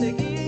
seguir.